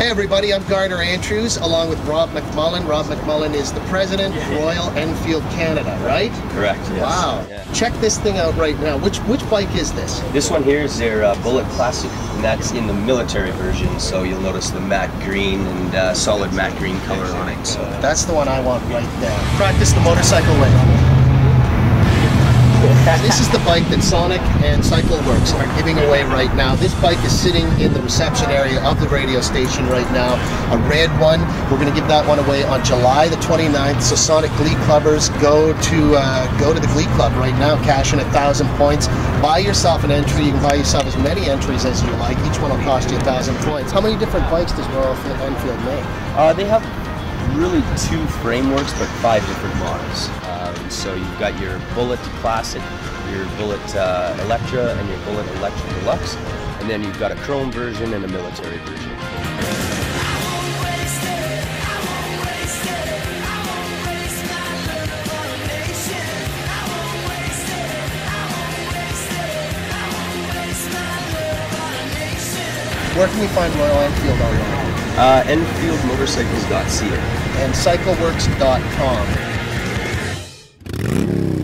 Hey everybody, I'm Garner Andrews along with Rob McMullen. Rob McMullen is the president of Royal Enfield Canada, right? Correct. Yes. Wow. Yeah. Check this thing out right now. Which which bike is this? This one here is their uh, Bullet Classic, and that's in the military version. So you'll notice the matte green and uh, solid matte green color on it. So That's the one I want right there. Practice the motorcycle way. This is the bike that Sonic and CycleWorks are giving away right now. This bike is sitting in the reception area of the radio station right now. A red one. We're going to give that one away on July the 29th. So Sonic Glee Clubbers, go to uh, go to the Glee Club right now. Cash in a thousand points. Buy yourself an entry. You can buy yourself as many entries as you like. Each one will cost you a thousand points. How many different bikes does Royal Enfield make? uh, they have really two frameworks, but five different models. So you've got your Bullet Classic, your Bullet uh, Electra, and your Bullet Electra Deluxe, and then you've got a chrome version and a military version. Where can we find Royal Enfield online? Uh, EnfieldMotorcycles.ca. And cycleworks.com. Brrrr.